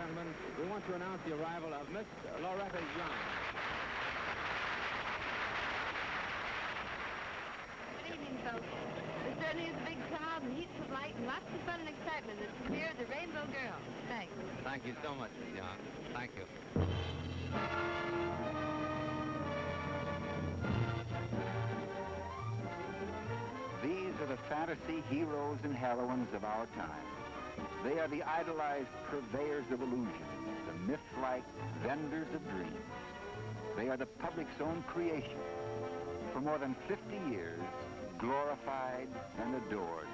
gentlemen, we want to announce the arrival of Miss Loretta Young. Good evening, folks. There certainly is a big crowd and heaps of light and lots of fun and excitement at the premiere of The Rainbow Girl. Thanks. Thank you so much, Miss Young. Thank you. These are the fantasy heroes and heroines of our time. They are the idolized purveyors of illusions, the myth-like vendors of dreams. They are the public's own creation. For more than 50 years, glorified and adored.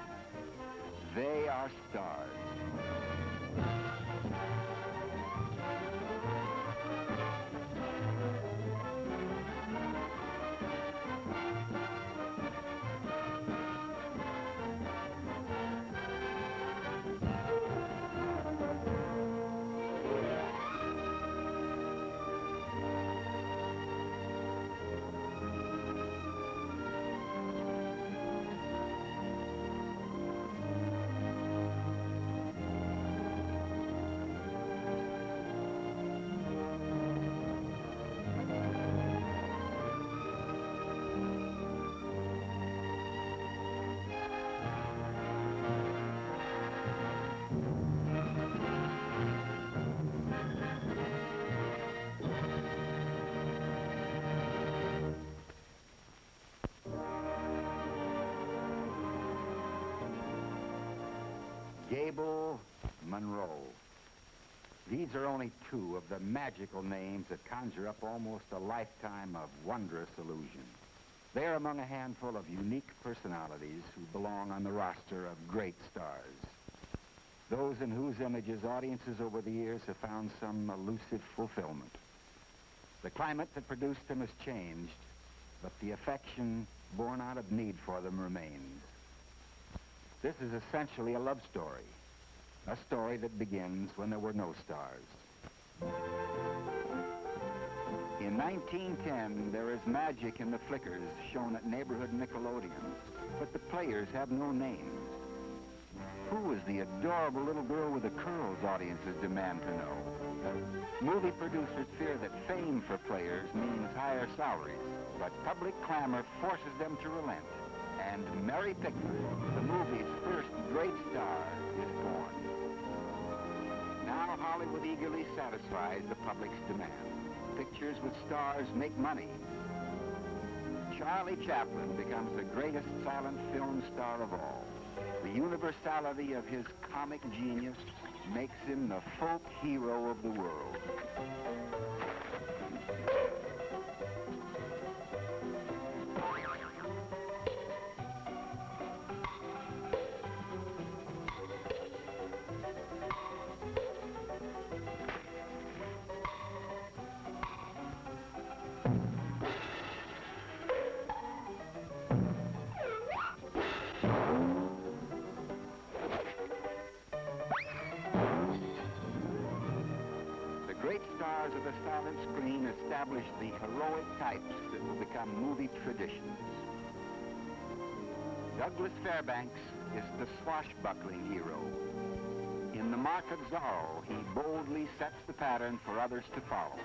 They are stars. Gable Monroe. These are only two of the magical names that conjure up almost a lifetime of wondrous illusion. They are among a handful of unique personalities who belong on the roster of great stars. Those in whose images audiences over the years have found some elusive fulfillment. The climate that produced them has changed, but the affection born out of need for them remains. This is essentially a love story. A story that begins when there were no stars. In 1910, there is magic in the flickers shown at neighborhood Nickelodeons, but the players have no names. Who is the adorable little girl with the curls audiences demand to know? Movie producers fear that fame for players means higher salaries, but public clamor forces them to relent and Mary Pickford, the movie's first great star, is born. Now Hollywood eagerly satisfies the public's demand. Pictures with stars make money. Charlie Chaplin becomes the greatest silent film star of all. The universality of his comic genius makes him the folk hero of the world. Established the heroic types that will become movie traditions. Douglas Fairbanks is the swashbuckling hero. In The Mark of Zorro, he boldly sets the pattern for others to follow.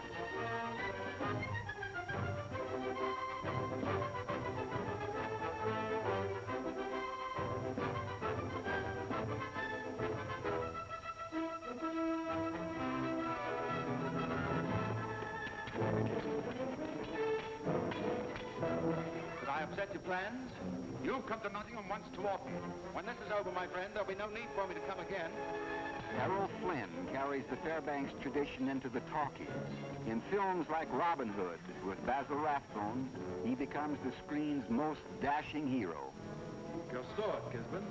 Your plans? You've come to Nottingham once too often. When this is over, my friend, there'll be no need for me to come again. Errol Flynn carries the Fairbanks tradition into the talkies. In films like Robin Hood with Basil Rathbone, he becomes the screen's most dashing hero. Your sword, Gisborne.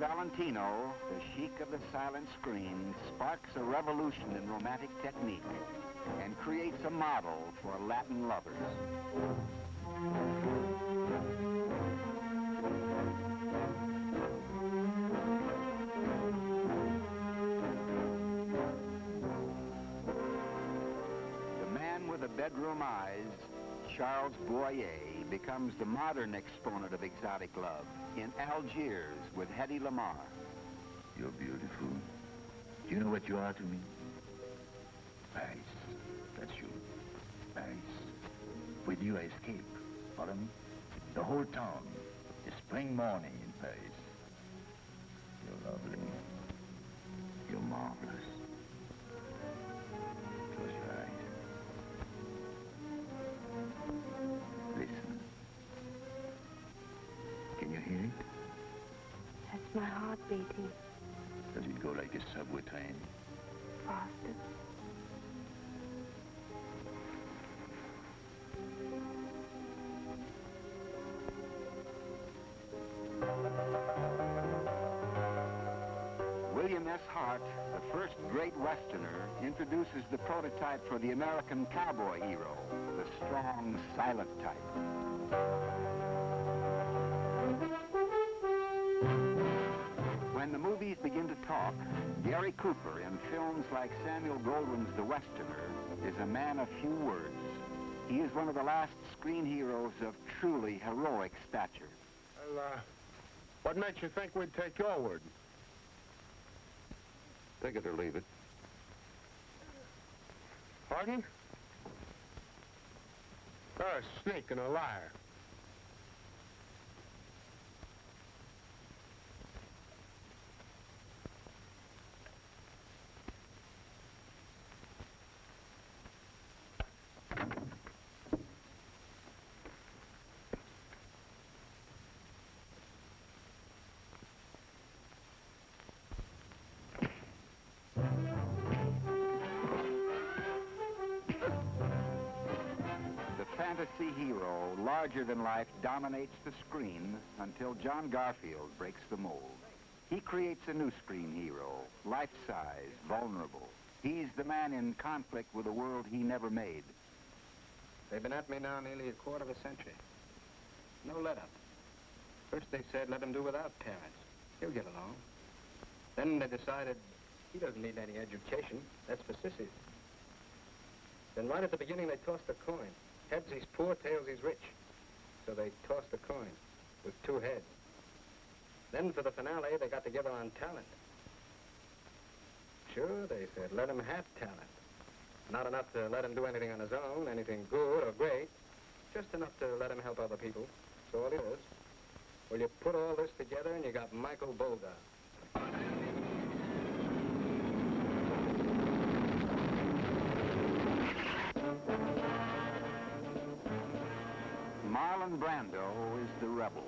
Valentino, the sheik of the silent screen, sparks a revolution in romantic technique and creates a model for Latin lovers. The man with the bedroom eyes, Charles Boyer, becomes the modern exponent of exotic love in Algiers with Hedy Lamarr. You're beautiful. Do you know what you are to me? Paris. That's you. Paris. With you, I escape. Follow me? The whole town is spring morning in Paris. Beating Does it go like a subway train? faster. William S. Hart, the first great Westerner, introduces the prototype for the American cowboy hero, the strong, silent type. To talk, Gary Cooper in films like Samuel Goldwyn's The Westerner is a man of few words. He is one of the last screen heroes of truly heroic stature. Well, uh, what makes you think we'd take your word? Take it or leave it. Pardon? You're a sneak and a liar. Fantasy hero, larger than life, dominates the screen until John Garfield breaks the mold. He creates a new screen hero, life-size, vulnerable. He's the man in conflict with a world he never made. They've been at me now nearly a quarter of a century. No let-up. First they said let him do without parents. He'll get along. Then they decided he doesn't need any education. That's for sissies. Then right at the beginning they tossed a coin. Heads he's poor, tails he's rich. So they tossed a coin with two heads. Then for the finale they got together on talent. Sure, they said let him have talent. Not enough to let him do anything on his own, anything good or great. Just enough to let him help other people. So all he. Well, you put all this together and you got Michael Bogart. Marlon Brando is the rebel.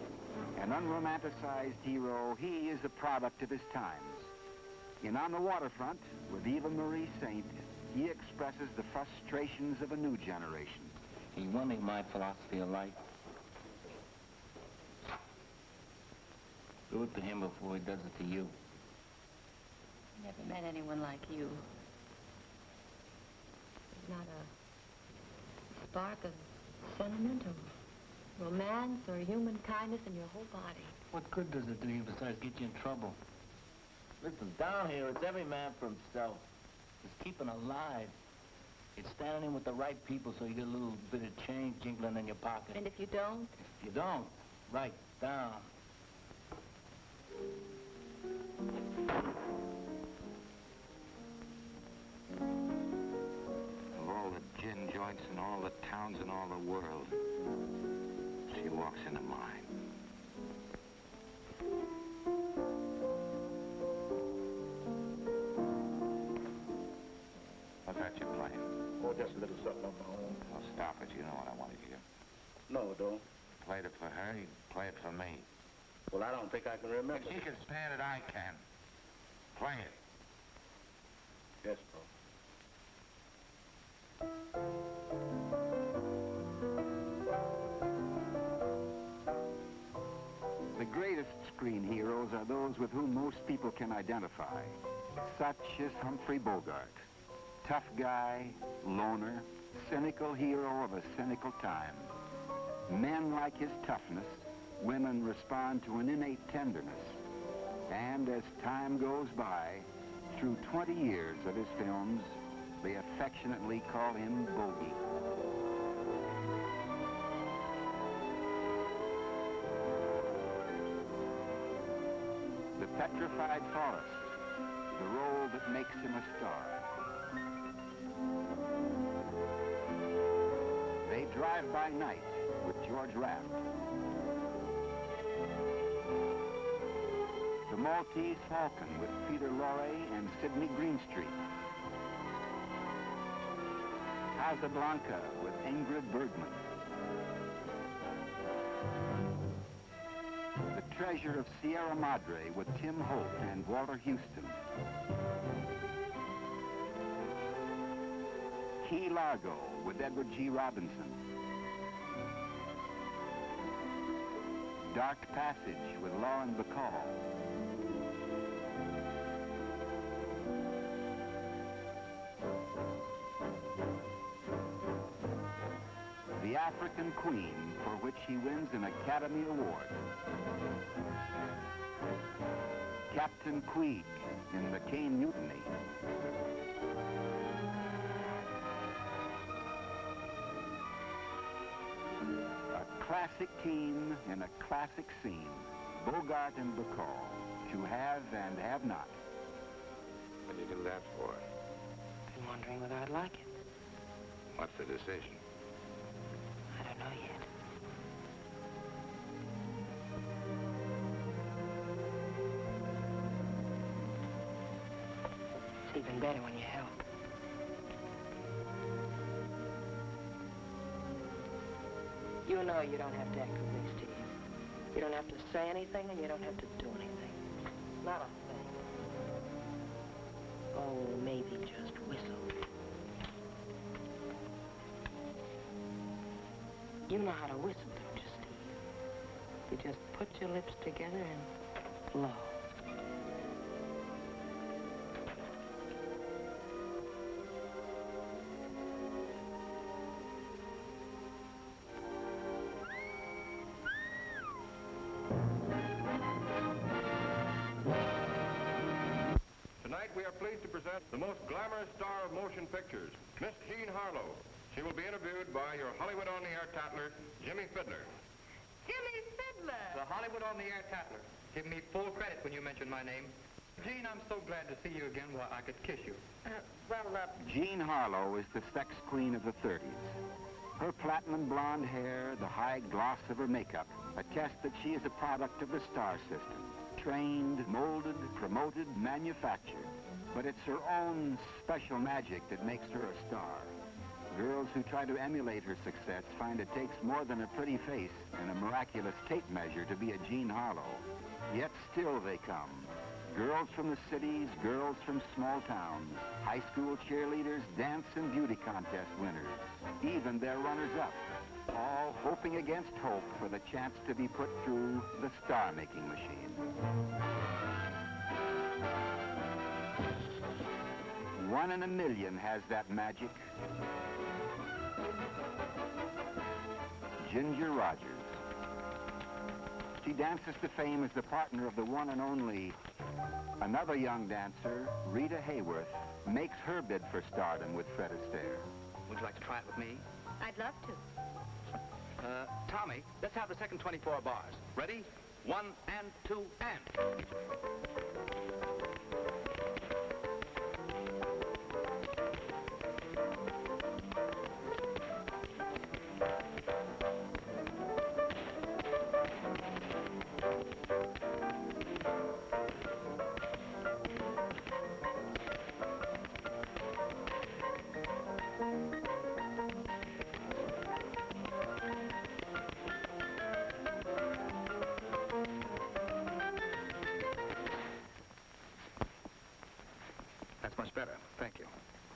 An unromanticized hero, he is a product of his times. In On the Waterfront, with Eva Marie Saint, he expresses the frustrations of a new generation. He's wanting my philosophy of life. Do it to him before he does it to you. Never met anyone like you. There's not a spark of sentiment or romance or human kindness in your whole body. What good does it do you besides get you in trouble? Listen, down here, it's every man for himself. It's keeping alive. It's standing in with the right people so you get a little bit of change jingling in your pocket. And if you don't, If you don't, right down. Of all the gin joints in all the towns in all the world, she walks into mine. What's that you're playing? Oh, just a little something of my own. Oh, stop it. You know what I wanted you to. No, don't. Played it for her, you play it for me. Well, I don't think I can remember. If she can stand it, I can. Play it. Yes, bro. Greatest screen heroes are those with whom most people can identify, such as Humphrey Bogart. Tough guy, loner, cynical hero of a cynical time. Men like his toughness, women respond to an innate tenderness. And as time goes by, through 20 years of his films, they affectionately call him Bogey. Petrified Forest, the role that makes him a star. They Drive by Night with George Raft. The Maltese Falcon with Peter Lorre and Sidney Greenstreet. Casablanca with Ingrid Bergman. Treasure of Sierra Madre with Tim Holt and Walter Huston. Key Largo with Edward G. Robinson. Dark Passage with Lauren Bacall. African Queen, for which he wins an Academy Award. Captain Queeg in the Caine Mutiny. A classic team in a classic scene. Bogart and Bacall, to have and have not. What do you do that for? I'm wondering whether I'd like it. What's the decision? Better when you help. You know you don't have to act with me, Steve. You don't have to say anything and you don't have to do anything. Not a thing. Oh, maybe just whistle. You know how to whistle, don't you, Steve? You just put your lips together and blow. Tonight we are pleased to present the most glamorous star of motion pictures, Miss Jean Harlow. She will be interviewed by your Hollywood on the Air tattler, Jimmy Fidler. Jimmy Fidler! The Hollywood on the Air Tattler. Give me full credit when you mention my name. Jean, I'm so glad to see you again. Well, I could kiss you. Uh, well, uh, Jean Harlow is the sex queen of the 30s. Her platinum blonde hair, the high gloss of her makeup, attest that she is a product of the star system. Trained, molded, promoted, manufactured. But it's her own special magic that makes her a star. Girls who try to emulate her success find it takes more than a pretty face and a miraculous tape measure to be a Jean Harlow. Yet still they come. Girls from the cities, girls from small towns, high school cheerleaders, dance and beauty contest winners, even their runners-up, all hoping against hope for the chance to be put through the star-making machine. One in a million has that magic. Ginger Rogers. She dances to fame as the partner of the one and only another young dancer, Rita Hayworth, makes her bid for stardom with Fred Astaire. Would you like to try it with me? I'd love to. Uh, Tommy, let's have the second 24 bars. Ready? One and two and.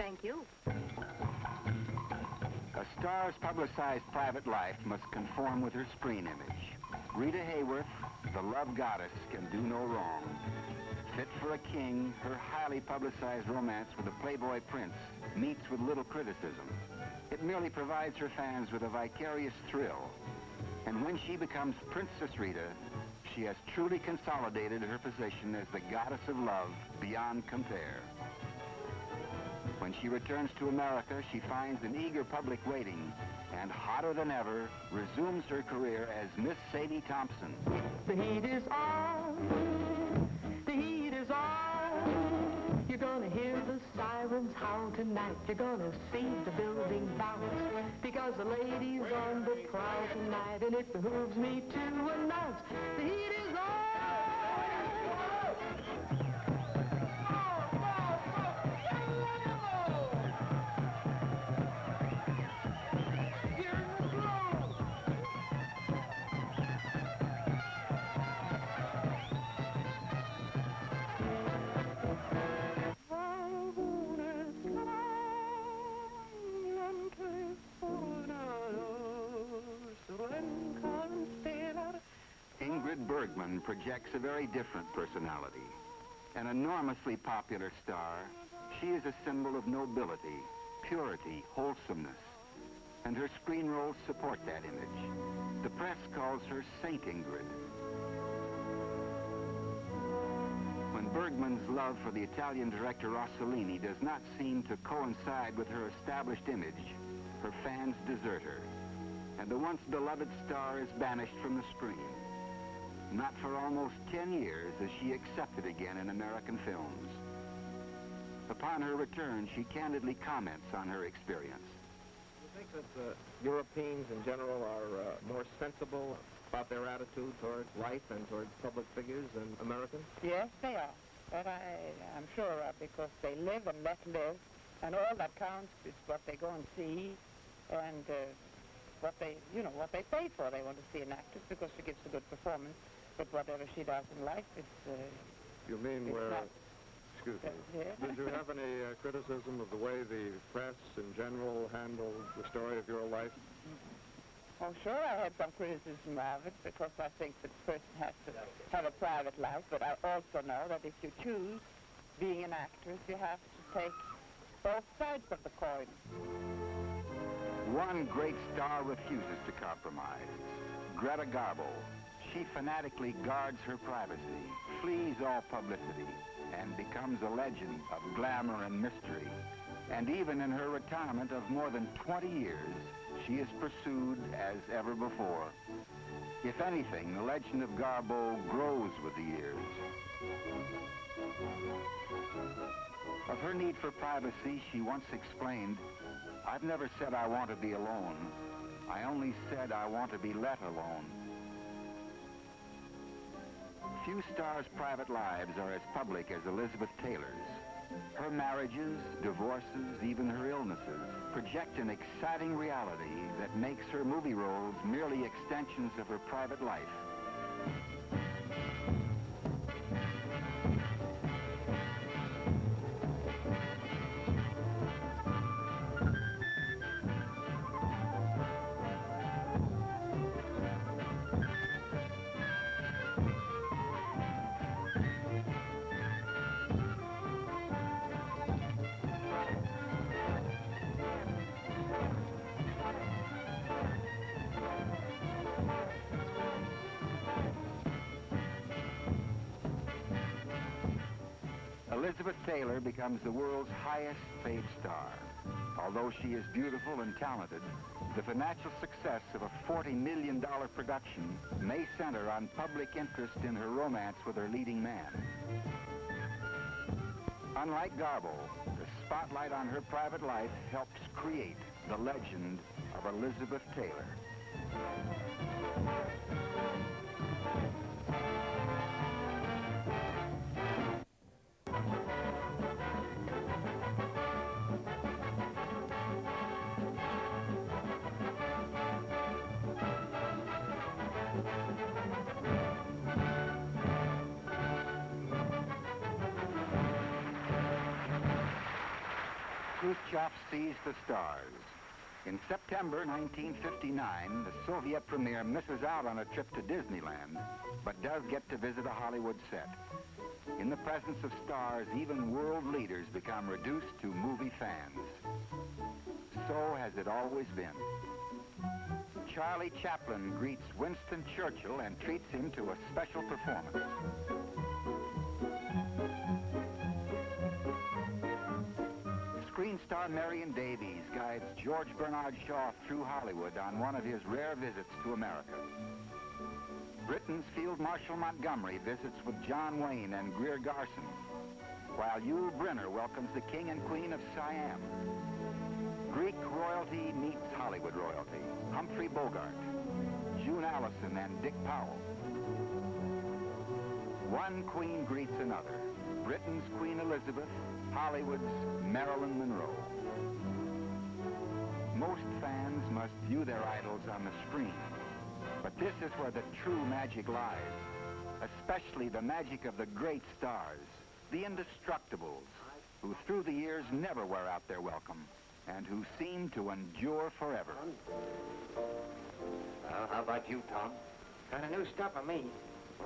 Thank you. A star's publicized private life must conform with her screen image. Rita Hayworth, the love goddess, can do no wrong. Fit for a king, her highly publicized romance with a playboy prince meets with little criticism. It merely provides her fans with a vicarious thrill. And when she becomes Princess Rita, she has truly consolidated her position as the goddess of love beyond compare. When she returns to America, she finds an eager public waiting and, hotter than ever, resumes her career as Miss Sadie Thompson. The heat is on. The heat is on. You're gonna hear the sirens howl tonight. You're gonna see the building bounce. Because the lady's on the prowl tonight. And it behooves me to announce the heat Projects a very different personality. An enormously popular star, she is a symbol of nobility, purity, wholesomeness. And her screen roles support that image. The press calls her Saint Ingrid. When Bergman's love for the Italian director Rossellini does not seem to coincide with her established image, her fans desert her. And the once beloved star is banished from the screen. Not for almost 10 years is she accepted again in American films. Upon her return, she candidly comments on her experience. You think that uh, Europeans in general are uh, more sensible about their attitude toward life and toward public figures than Americans? Yes, they are. That I, I'm sure of because they live and let live, and all that counts is what they go and see, and uh, what they, you know, what they pay for. They want to see an actress because she gives a good performance. But whatever she does in life, it's. Uh, You mean it's where... not- Excuse me. Yeah. Did you have any uh, criticism of the way the press in general handled the story of your life? Oh, sure, I had some criticism of it because I think that the person has to have a private life, but I also know that if you choose being an actress, you have to take both sides of the coin. One great star refuses to compromise. Greta Garbo. She fanatically guards her privacy, flees all publicity, and becomes a legend of glamour and mystery. And even in her retirement of more than 20 years, she is pursued as ever before. If anything, the legend of Garbo grows with the years. Of her need for privacy, she once explained, I've never said I want to be alone. I only said I want to be let alone. Few stars' private lives are as public as Elizabeth Taylor's. Her marriages, divorces, even her illnesses project an exciting reality that makes her movie roles merely extensions of her private life. Becomes the world's highest paid star. Although she is beautiful and talented, the financial success of a $40 million production may center on public interest in her romance with her leading man. Unlike Garbo, the spotlight on her private life helps create the legend of Elizabeth Taylor. Khrushchev sees the stars. In September 1959, the Soviet premier misses out on a trip to Disneyland, but does get to visit a Hollywood set. In the presence of stars, even world leaders become reduced to movie fans. So has it always been. Charlie Chaplin greets Winston Churchill and treats him to a special performance. Screen star Marion Davies guides George Bernard Shaw through Hollywood on one of his rare visits to America. Britain's Field Marshal Montgomery visits with John Wayne and Greer Garson, while Yul Brynner welcomes the King and Queen of Siam. Greek royalty meets Hollywood royalty. Humphrey Bogart, June Allyson, and Dick Powell. One queen greets another. Britain's Queen Elizabeth, Hollywood's Marilyn Monroe. Most fans must view their idols on the screen, but this is where the true magic lies, especially the magic of the great stars, the indestructibles, who through the years never wear out their welcome and who seem to endure forever. Well, how about you, Tom? Kind of new stuff for me.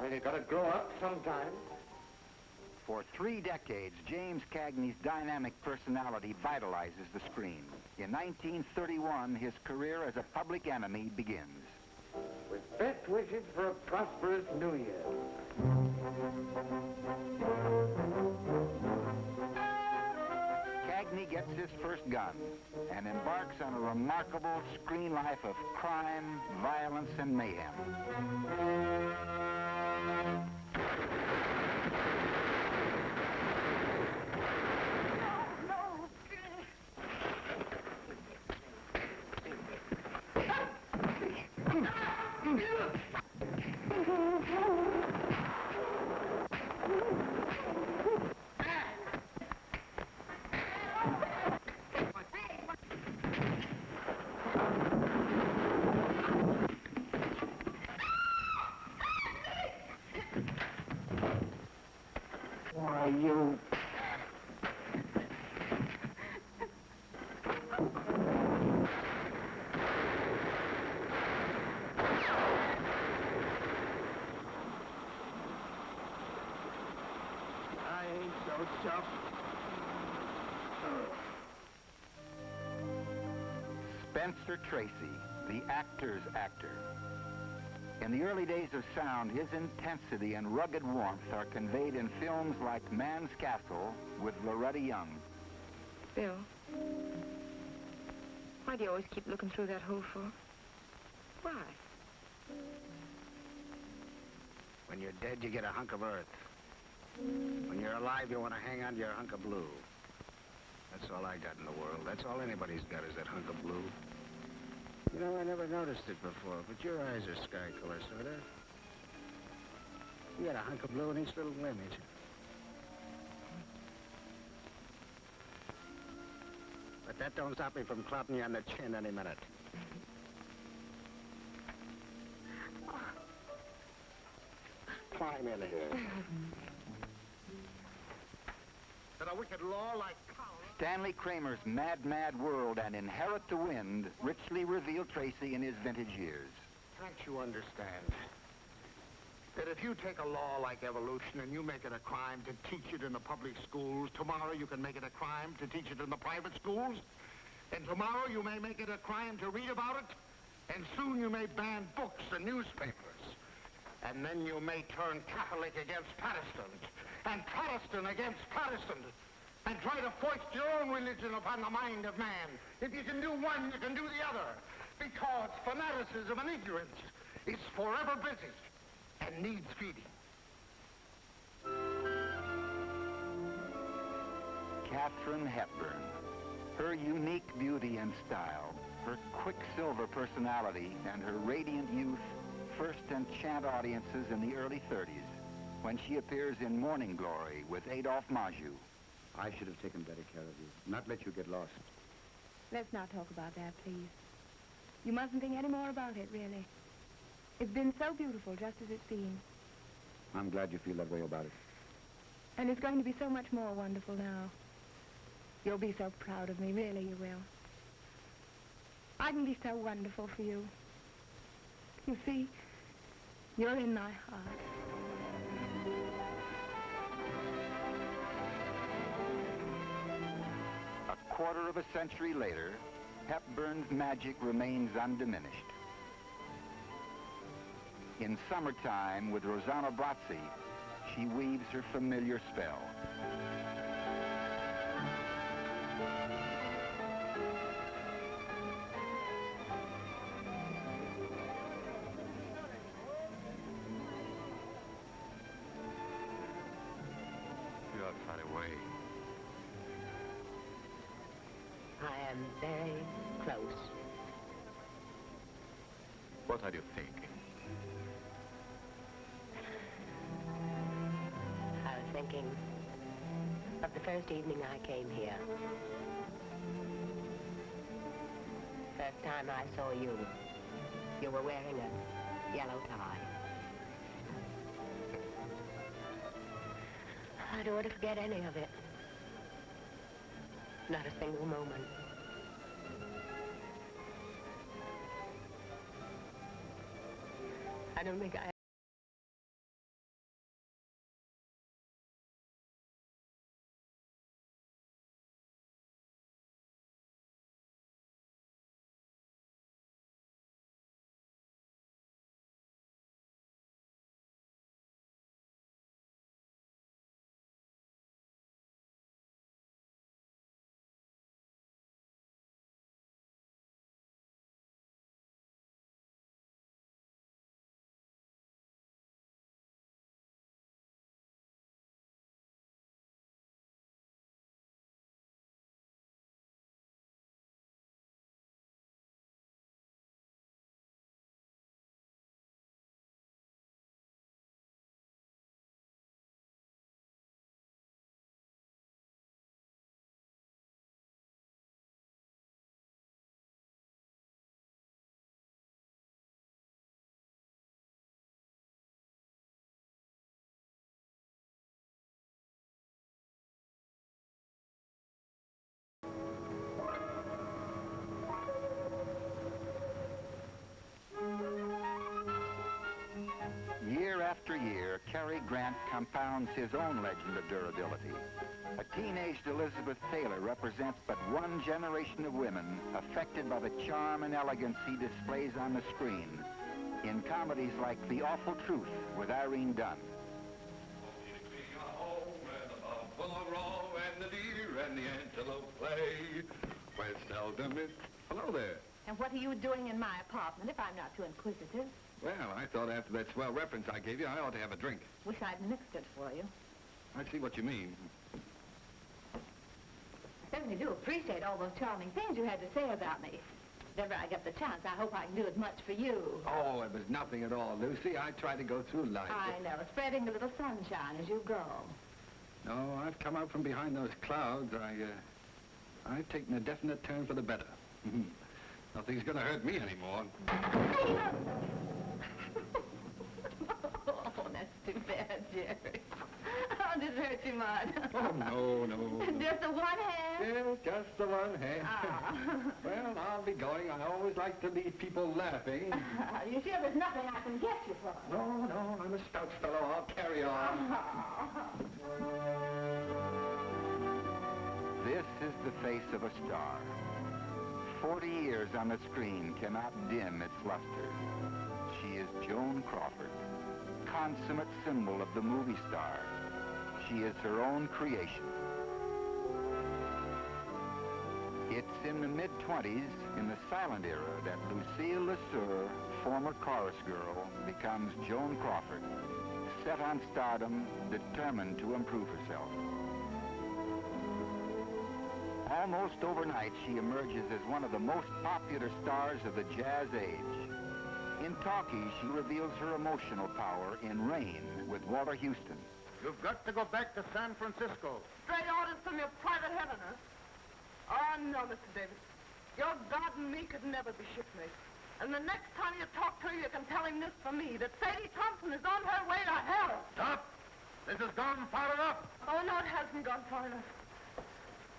Well, you gotta grow up sometime. For three decades, James Cagney's dynamic personality vitalizes the screen. In 1931, his career as a public enemy begins. With best wishes for a prosperous new year. Cagney gets his first gun and embarks on a remarkable screen life of crime, violence, and mayhem. Why, you... Spencer Tracy, the actor's actor. In the early days of sound, his intensity and rugged warmth are conveyed in films like Man's Castle with Loretta Young. Bill, why do you always keep looking through that hole for? Why? When you're dead, you get a hunk of earth. When you're alive, you want to hang on to your hunk of blue. That's all I got in the world. That's all anybody's got is that hunk of blue. You know, I never noticed it before, but your eyes are sky color, sort of. You got a hunk of blue in each little limb, ain't you? But that don't stop me from clapping you on the chin any minute. Climb in here. That a wicked law like Stanley Kramer's Mad, Mad World and Inherit the Wind richly reveal Tracy in his vintage years. Can't you understand? That if you take a law like evolution and you make it a crime to teach it in the public schools, tomorrow you can make it a crime to teach it in the private schools, and tomorrow you may make it a crime to read about it, and soon you may ban books and newspapers. And then you may turn Catholic against Protestant, and Protestant against Protestant, and try to foist your own religion upon the mind of man. If you can do one, you can do the other, because fanaticism and ignorance is forever busy and needs feeding. Katharine Hepburn. Her unique beauty and style, her quicksilver personality, and her radiant youth first enchant audiences in the early 30s when she appears in Morning Glory with Adolphe Menjou. I should have taken better care of you, not let you get lost. Let's not talk about that, please. You mustn't think any more about it, really. It's been so beautiful just as it's been. I'm glad you feel that way about it. And it's going to be so much more wonderful. Now. You'll be so proud of me, really you will. I can be so wonderful for you. You see, you're in my heart. Quarter of a century later, Hepburn's magic remains undiminished. In summertime, with Rossano Brazzi, she weaves her familiar spell. Am very close. What are you thinking? I was thinking of the first evening I came here. First time I saw you, you were wearing a yellow tie. I don't want to forget any of it. Not a single moment. I don't think I Cary Grant compounds his own legend of durability. A teenaged Elizabeth Taylor represents but one generation of women affected by the charm and elegance he displays on the screen in comedies like The Awful Truth with Irene Dunne. and the deer and the antelope play. Where seldom is... Hello there. And what are you doing in my apartment, if I'm not too inquisitive? Well, I thought after that swell reference I gave you, I ought to have a drink. Wish I'd mixed it for you. I see what you mean. I certainly do appreciate all those charming things you had to say about me. If ever I get the chance, I hope I can do as much for you. Oh, it was nothing at all, Lucy. I try to go through life. I know, spreading a little sunshine as you go. No, I've come out from behind those clouds. I, uh, I've taken a definite turn for the better. Nothing's going to hurt me anymore. oh, that's too bad, Jerry. Oh, this hurt you much. Oh, no, no. Just the one hand? Yeah, just the one hand. Ah. well, I'll be going. I always like to leave people laughing. you sure there's nothing I can get you for? No, no, I'm a stout fellow. I'll carry on. This is the face of a star. Forty years on the screen cannot dim its luster. She is Joan Crawford, consummate symbol of the movie star. She is her own creation. It's in the mid-twenties, in the silent era, that Lucille LeSueur, former chorus girl, becomes Joan Crawford, set on stardom, determined to improve herself. Almost overnight, she emerges as one of the most popular stars of the jazz age. In talkies, she reveals her emotional power in Rain with Walter Huston. You've got to go back to San Francisco. Straight orders from your private heaven, huh? Ah, oh, no, Mr. Davis. Your God and me could never be shipmates. And the next time you talk to her, you can tell him this for me, that Sadie Thompson is on her way to hell. Stop! This has gone far enough. Oh, no, it hasn't gone far enough.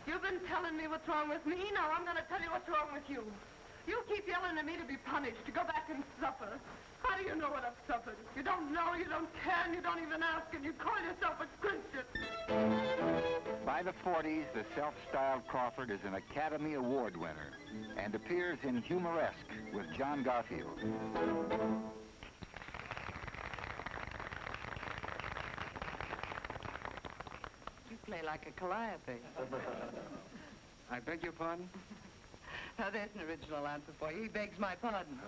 You've been telling me what's wrong with me. Now I'm going to tell you what's wrong with you. You keep yelling at me to be punished, to go back and suffer. How do you know what I've suffered? You don't know, you don't care, and you don't even ask, and you call yourself a Christian. By the 40s, the self-styled Crawford is an Academy Award winner and appears in Humoresque with John Garfield. You play like a calliope. I beg your pardon? Now, there's an original answer for you. He begs my pardon.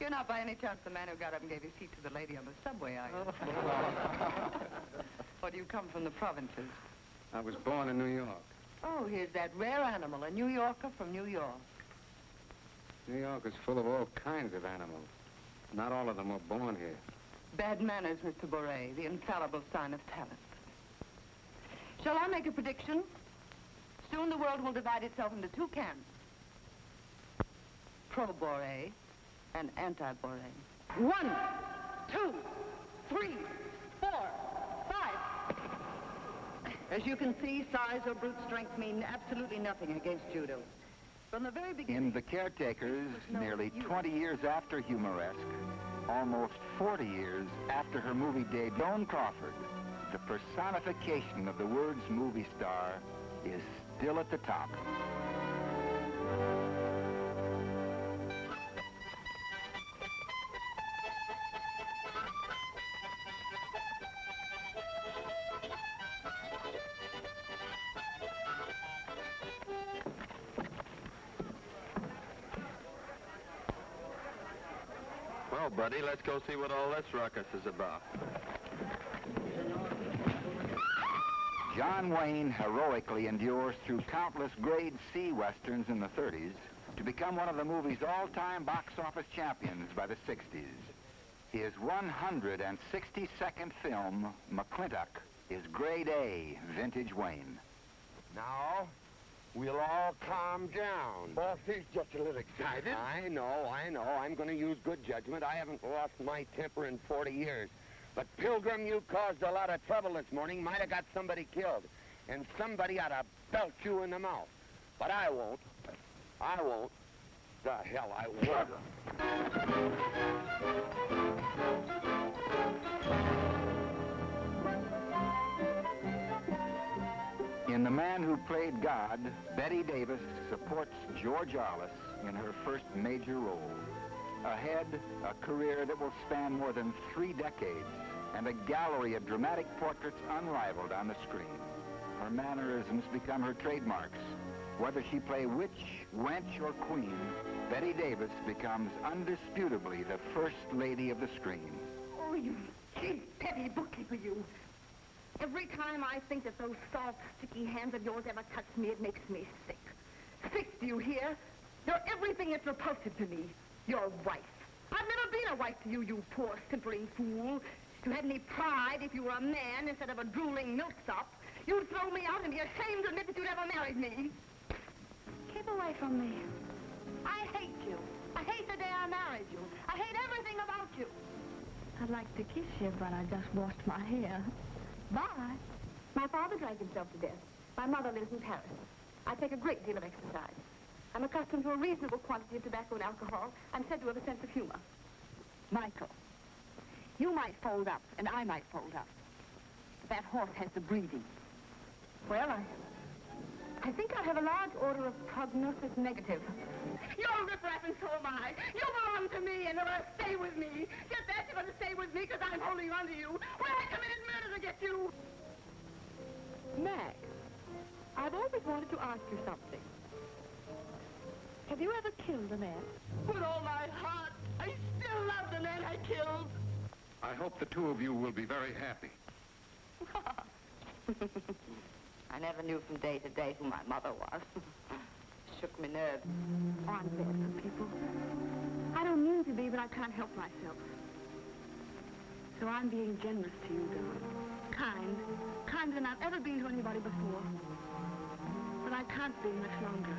You're not by any chance the man who got up and gave his seat to the lady on the subway, are you? or do you come from the provinces? I was born in New York. Oh, here's that rare animal, a New Yorker from New York. New York is full of all kinds of animals. Not all of them were born here. Bad manners, Mr. Bore, the infallible sign of talent. Shall I make a prediction? Soon the world will divide itself into two camps. Pro-Bore and anti-Bore. One, two, three, four, five. As you can see, size or brute strength mean absolutely nothing against judo. From the very beginning... In The Caretakers, nearly 20 years after Humoresque, almost 40 years after her movie debut, Joan Crawford, the personification of the words movie star, is still at the top. Well, buddy, let's go see what all this ruckus is about. John Wayne heroically endures through countless grade C westerns in the 30s to become one of the movie's all-time box office champions by the 60s. His 162nd film, McLintock, is grade A vintage Wayne. Now, we'll all calm down. Boss, he's just a little excited. I know, I know. I'm going to use good judgment. I haven't lost my temper in 40 years. But, Pilgrim, you caused a lot of trouble this morning. Might have got somebody killed. And somebody ought to belt you in the mouth. But I won't. I won't. The hell I won't. The man Who Played God, Bette Davis supports George Arliss in her first major role. Ahead, a career that will span more than three decades and a gallery of dramatic portraits unrivaled on the screen. Her mannerisms become her trademarks. Whether she play witch, wench, or queen, Bette Davis becomes undisputably the first lady of the screen. Oh, you cheap, petty bookkeeper, you. Every time I think that those soft, sticky hands of yours ever touch me, it makes me sick. Sick, do you hear? You're everything that's repulsive to me. You're a wife. I've never been a wife to you, you poor, simpering fool. If you had any pride, if you were a man instead of a drooling milksop, you'd throw me out and be ashamed to admit that you'd ever married me. Keep away from me. I hate you. I hate the day I married you. I hate everything about you. I'd like to kiss you, but I just washed my hair. Bye. My father drank himself to death. My mother lives in Paris. I take a great deal of exercise. I'm accustomed to a reasonable quantity of tobacco and alcohol. I'm said to have a sense of humor. Michael, you might fold up, and I might fold up. That horse has the breeding. Well, I... I think I have a large order of prognosis negative. You're a riffraff and so am I. You belong to me and you're going to stay with me. Get that, you're going to stay with me because I'm holding on to you. When I committed murder to get you. Mac, I've always wanted to ask you something. Have you ever killed a man? With all my heart, I still love the man I killed. I hope the two of you will be very happy. I never knew from day to day who my mother was. Shook me nerves. Oh, I'm bad for people. I don't mean to be, but I can't help myself. So I'm being generous to you, Don. Kind. Kinder than I've ever been to anybody before. But I can't be much longer.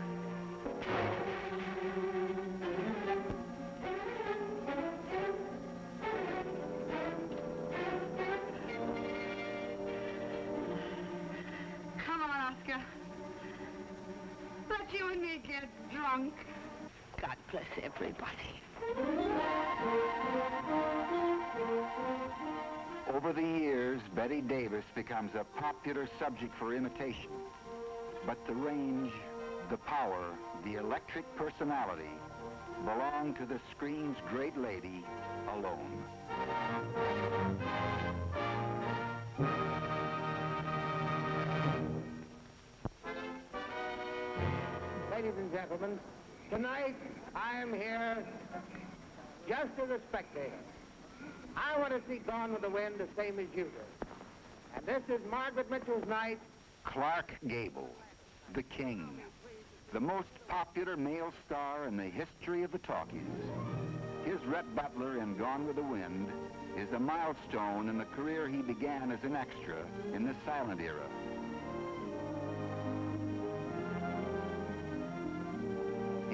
On, Oscar. Let you get drunk. God bless everybody. Over the years, Bette Davis becomes a popular subject for imitation. But the range, the power, the electric personality belong to the screen's great lady alone. Ladies and gentlemen, tonight I am here just as a spectator. I want to see Gone with the Wind the same as you do. And this is Margaret Mitchell's night. Clark Gable, the king, the most popular male star in the history of the talkies. His Rhett Butler in Gone with the Wind is a milestone in the career he began as an extra in the silent era.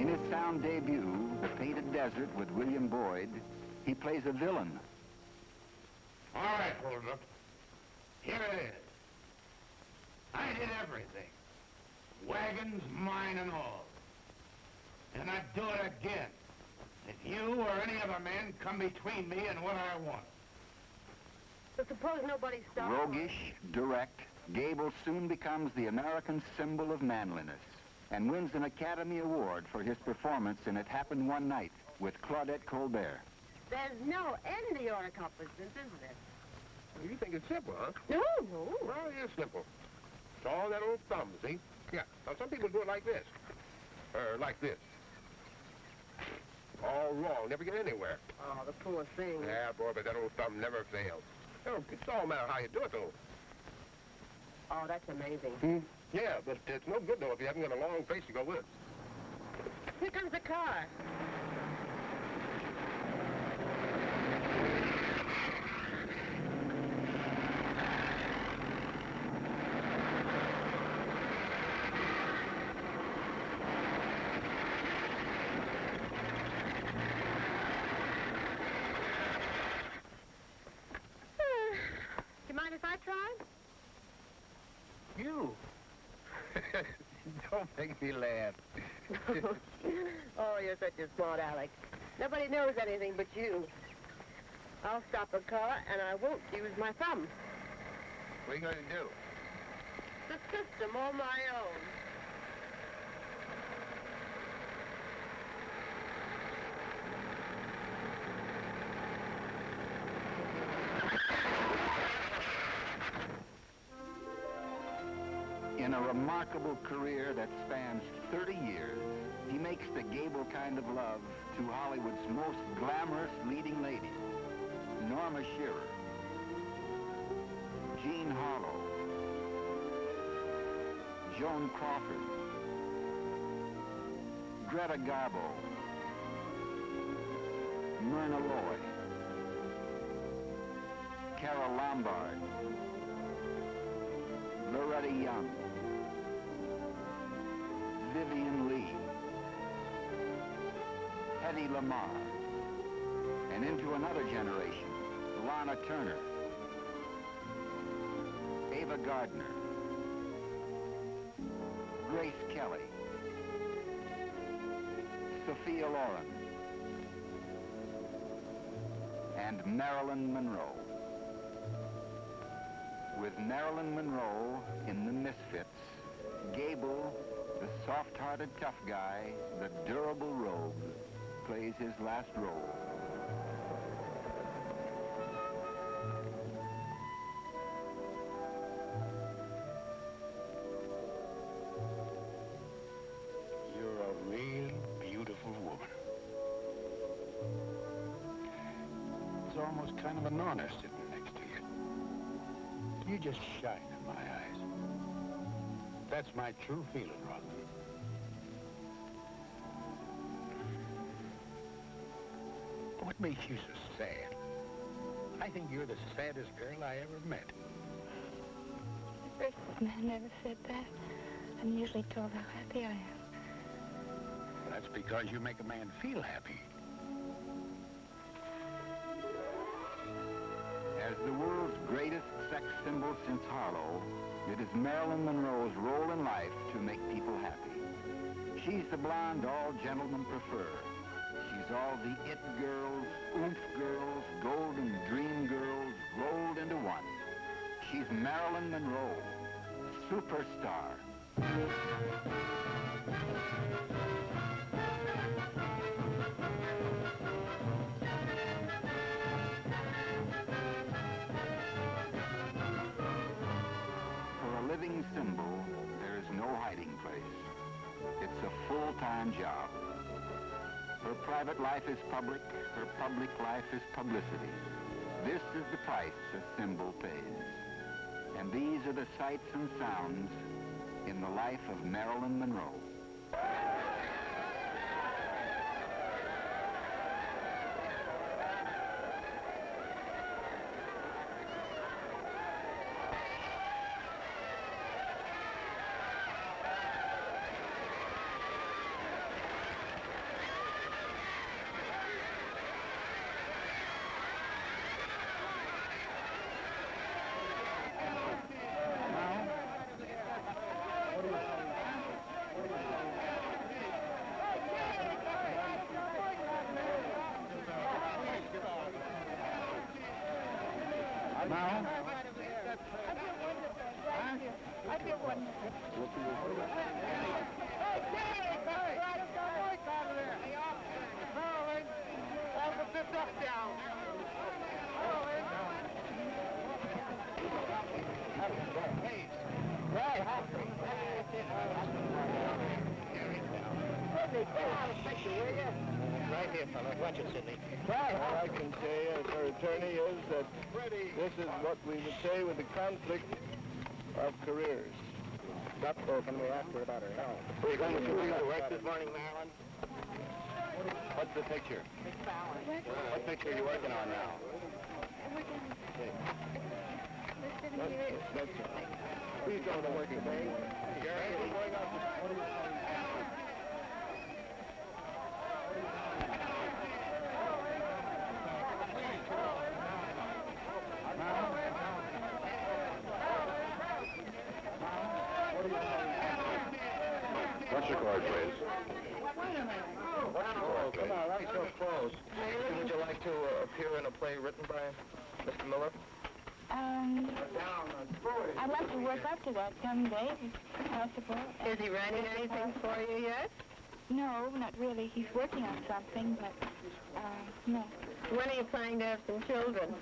In his sound debut, The Painted Desert with William Boyd, he plays a villain. All right, Holdup. Here it is. I did everything. Wagons, mine, and all. And I'd do it again. If you or any other man come between me and what I want. But suppose nobody stops. Roguish, direct, Gable soon becomes the American symbol of manliness and wins an Academy Award for his performance in It Happened One Night with Claudette Colbert. There's no end to your accomplishments, isn't there? You think it's simple, huh? No, no. Well, it is simple. It's all that old thumb, see? Yeah. Now, some people do it like this. Or like this. All wrong. Never get anywhere. Oh, the poor thing. Yeah, boy, but that old thumb never fails. Oh, it's all a matter how you do it, though. Oh, that's amazing. Hmm? Yeah, but it's no good, though, if you haven't got a long face to go with it. Here comes the car. Do you mind if I try? You? Me laugh. oh, you're such a smart Alex. Nobody knows anything but you. I'll stop a car, and I won't use my thumb. What are you going to do? The system all my own. Remarkable career that spans 30 years, he makes the Gable kind of love to Hollywood's most glamorous leading ladies. Norma Shearer, Jean Harlow, Joan Crawford, Greta Garbo, Myrna Loy, Carole Lombard, Loretta Young, Vivien Leigh, Hedy Lamarr, and into another generation, Lana Turner, Ava Gardner, Grace Kelly, Sophia Loren, and Marilyn Monroe. With Marilyn Monroe in The Misfits, Gable, soft-hearted tough guy, the durable rogue, plays his last role. You're a real beautiful woman. It's almost kind of an honor sitting next to you. You just shine in my eyes. That's my true feeling, Rosalind. Makes you so sad? I think you're the saddest girl I ever met. First man never said that. I'm usually told how happy I am. That's because you make a man feel happy. As the world's greatest sex symbol since Harlow, it is Marilyn Monroe's role in life to make people happy. She's the blonde all gentlemen prefer, the it girls, oomph girls, golden dream girls rolled into one. She's Marilyn Monroe, superstar. For a living symbol, there is no hiding place. It's a full-time job. Her private life is public, her public life is publicity. This is the price a symbol pays. And these are the sights and sounds in the life of Marilyn Monroe. Now? I feel wonderful. Right here, fella. Watch it, Sidney. All I can say as our attorney is that this is what we would say with the conflict of careers. Stop spoken. We asked her about her health. Are you going to work this morning, Marilyn? What's the picture? What picture are you working on now? That's all. Please working day. Gary, we're going out What's your card, please? Oh, come on, right so close. Would you like to uh, appear in a play written by Mr. Miller? Um, I'd like to work up to that someday, if possible. Is he writing anything for you yet? No, not really. He's working on something, but, uh, no. When are you planning to have some children?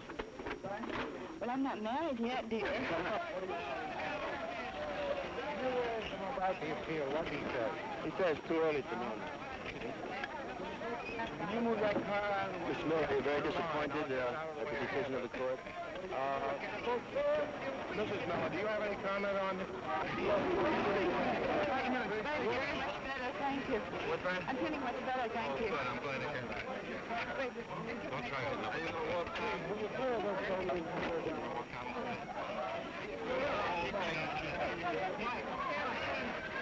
Well, I'm not married yet, dear. How do you feel? What he says? He says too early to know. Can you move that car on? Mr. Miller, are you very disappointed uh, at the decision of the court? Uh, Mrs. Miller, do you have any comment on this? Very, very much better, thank you. What's that? I'm feeling much better, thank you. I'm glad to hear that. Don't try it.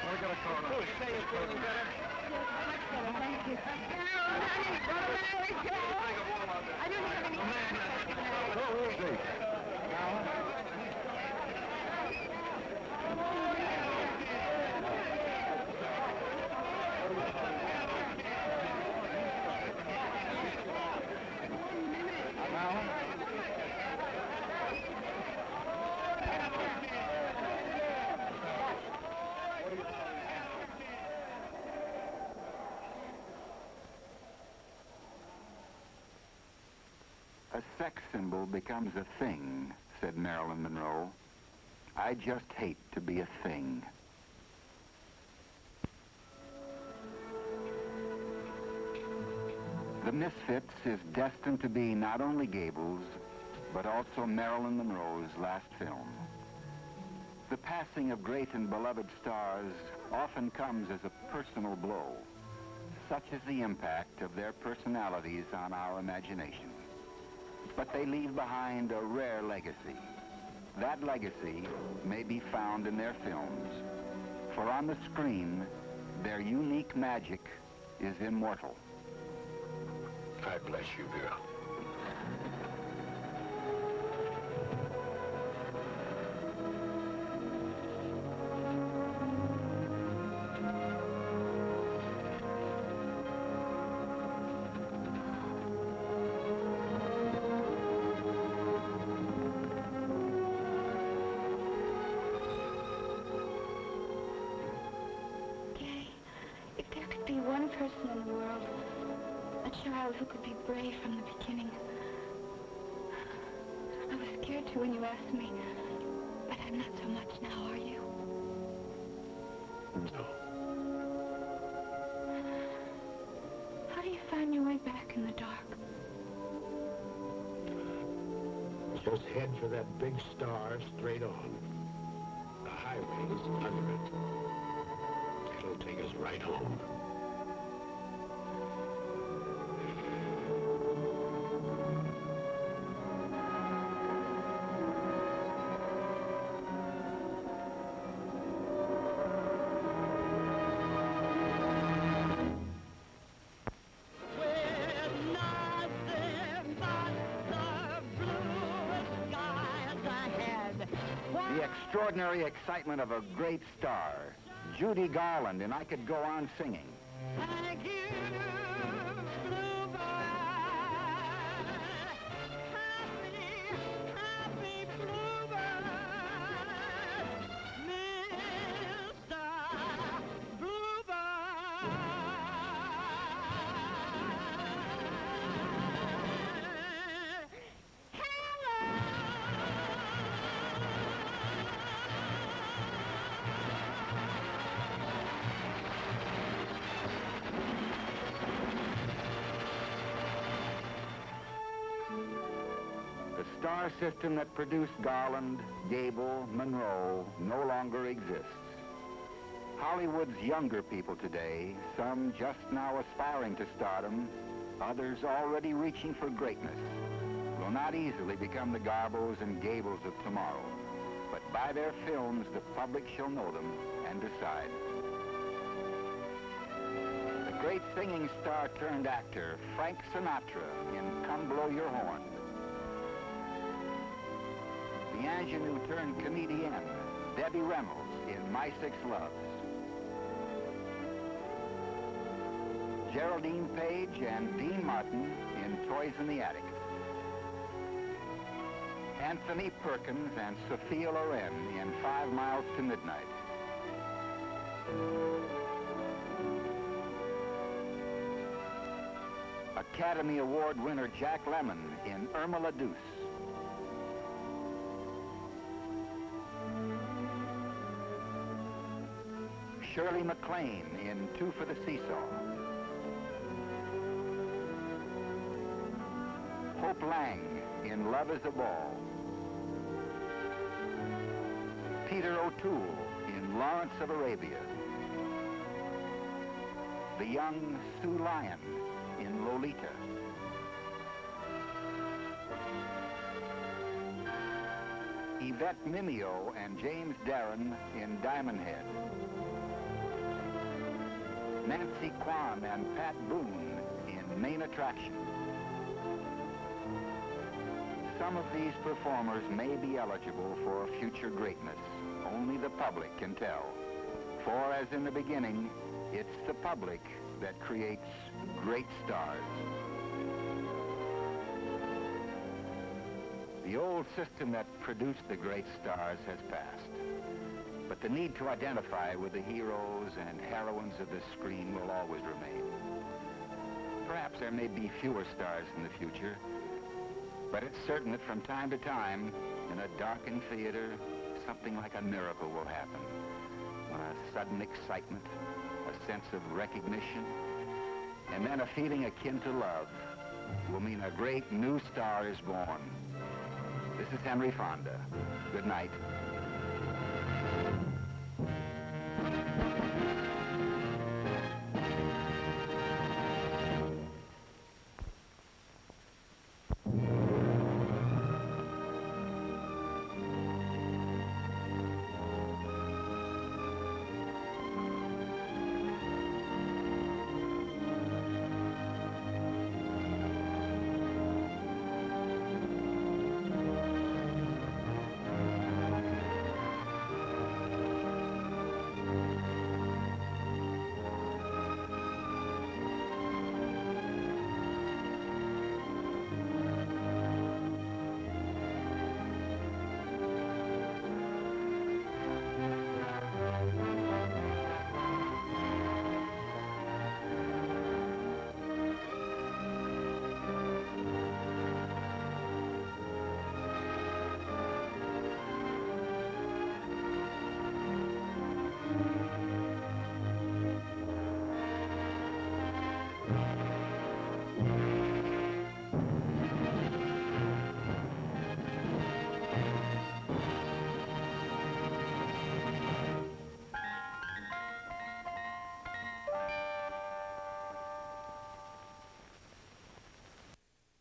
We're going to call him. Who is he? A sex symbol becomes a thing, said Marilyn Monroe. I just hate to be a thing. The Misfits is destined to be not only Gable's, but also Marilyn Monroe's last film. The passing of great and beloved stars often comes as a personal blow. Such is the impact of their personalities on our imagination. But they leave behind a rare legacy. That legacy may be found in their films. For on the screen, their unique magic is immortal. God bless you, girl. To when you asked me, but I'm not so much now, are you? No. How do you find your way back in the dark? Just head for that big star straight on. The highway is under it. It'll take us right home. The extraordinary excitement of a great star, Judy Garland, and I could go on singing. System that produced Garland, Gable, Monroe no longer exists. Hollywood's younger people today, some just now aspiring to stardom, others already reaching for greatness, will not easily become the Garbos and Gables of tomorrow. But by their films, the public shall know them and decide. The great singing star turned actor, Frank Sinatra, in Come Blow Your Horn. The ingenue turned comedian, Debbie Reynolds, in My Six Loves. Geraldine Page and Dean Martin in Toys in the Attic. Anthony Perkins and Sophia Loren in Five Miles to Midnight. Academy Award winner Jack Lemmon in Irma la Douce. Shirley MacLaine in Two for the Seesaw. Hope Lange in Love is a Ball. Peter O'Toole in Lawrence of Arabia. The young Sue Lyon in Lolita. Yvette Mimieux and James Darren in Diamond Head. Nancy Kwan and Pat Boone in Main Attraction. Some of these performers may be eligible for future greatness. Only the public can tell. For as in the beginning, it's the public that creates great stars. The old system that produced the great stars has passed. But the need to identify with the heroes and heroines of the screen will always remain. Perhaps there may be fewer stars in the future, but it's certain that from time to time, in a darkened theater, something like a miracle will happen. When a sudden excitement, a sense of recognition, and then a feeling akin to love will mean a great new star is born. This is Henry Fonda. Good night.